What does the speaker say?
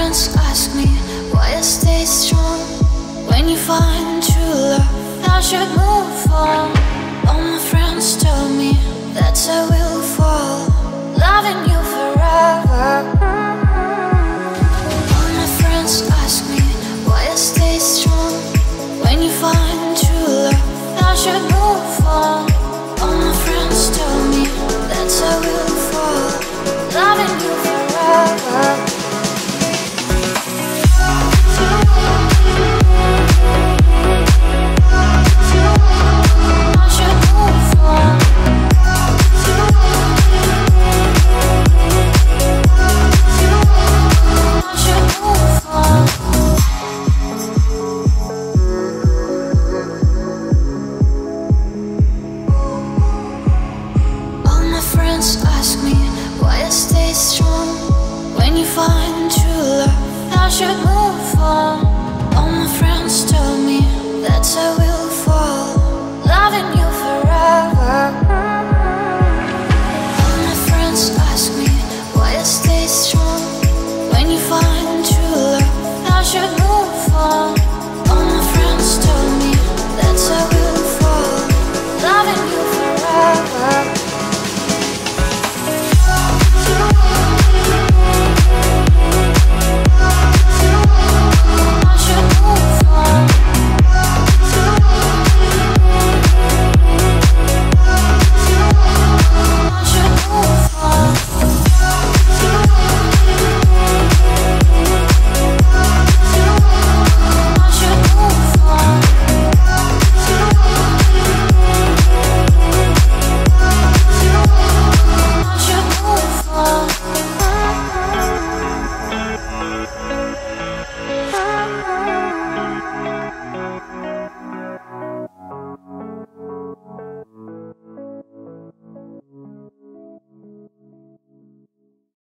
parents ask me why I stay strong. When you find true love, I should move on. Strong. When you find true love, I should move